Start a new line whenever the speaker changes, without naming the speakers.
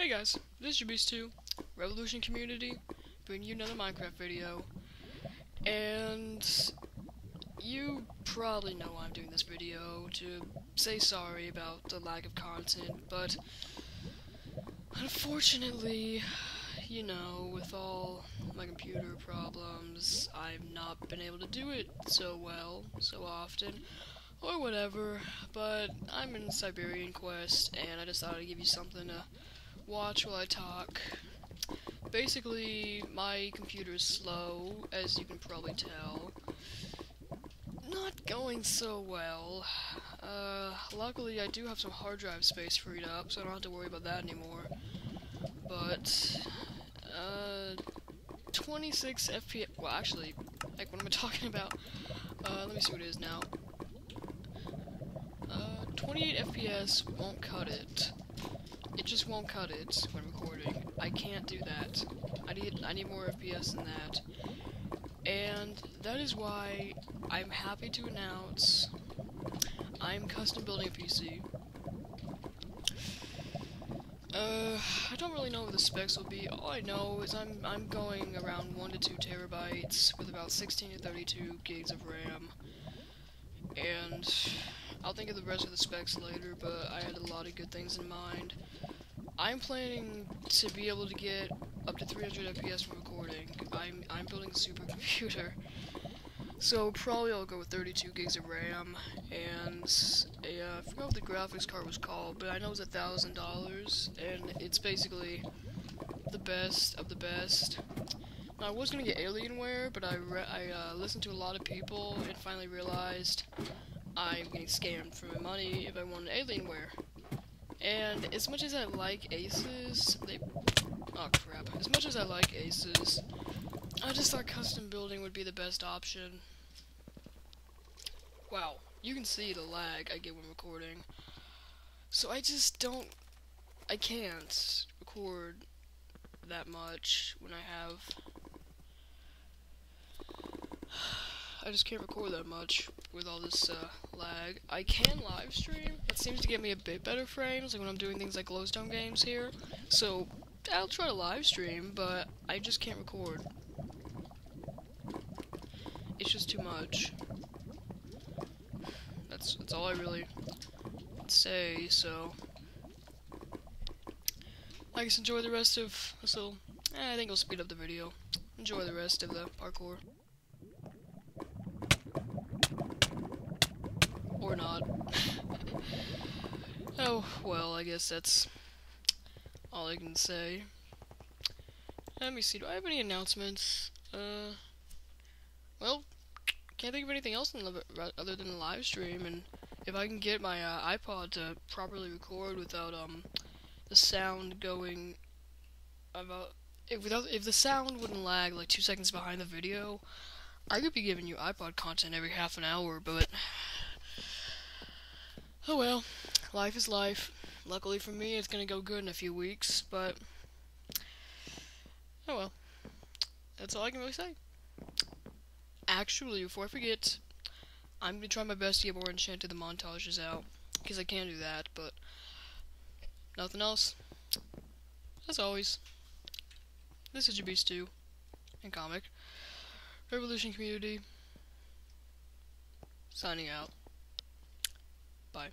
Hey guys, this is Beast2, Revolution Community, bringing you another Minecraft video. And you probably know why I'm doing this video, to say sorry about the lack of content, but unfortunately, you know, with all my computer problems, I've not been able to do it so well, so often, or whatever, but I'm in Siberian Quest, and I just thought I'd give you something to watch while I talk. Basically, my computer is slow, as you can probably tell. Not going so well. Uh, luckily, I do have some hard drive space freed up, so I don't have to worry about that anymore. But, uh, 26 FPS. Well, actually, like, what am I talking about? Uh, let me see what it is now. Uh, 28 FPS won't cut it. Won't cut it when recording. I can't do that. I need I need more FPS than that. And that is why I'm happy to announce I'm custom building a PC. Uh, I don't really know what the specs will be. All I know is I'm I'm going around one to two terabytes with about 16 to 32 gigs of RAM, and I'll think of the rest of the specs later. But I had a lot of good things in mind. I'm planning to be able to get up to 300 FPS from recording. I'm I'm building a supercomputer, so probably I'll go with 32 gigs of RAM and a, uh, I forgot what the graphics card was called, but I know it's a thousand dollars, and it's basically the best of the best. Now, I was gonna get Alienware, but I I uh, listened to a lot of people and finally realized I'm getting scammed for my money if I want Alienware. And as much as I like Asus, they... Oh crap. As much as I like Asus, I just thought custom building would be the best option. Wow. You can see the lag I get when recording. So I just don't... I can't record that much when I have... I just can't record that much with all this uh, lag. I can live stream. It seems to get me a bit better frames, like when I'm doing things like glowstone games here. So I'll try to live stream, but I just can't record. It's just too much. That's that's all I really say. So I guess enjoy the rest of this little. Eh, I think I'll speed up the video. Enjoy the rest of the parkour. Or not. oh, well, I guess that's all I can say. Let me see, do I have any announcements? Uh, well, can't think of anything else other than the live stream, and if I can get my uh, iPod to properly record without, um, the sound going about, if without, if the sound wouldn't lag like two seconds behind the video, I could be giving you iPod content every half an hour, but Oh well, life is life. Luckily for me, it's gonna go good in a few weeks, but oh well. That's all I can really say. Actually, before I forget, I'm gonna try my best to get more Enchanted the montages out, because I can do that, but nothing else. As always, this is your Beast 2 and comic. Revolution Community, signing out. Bye.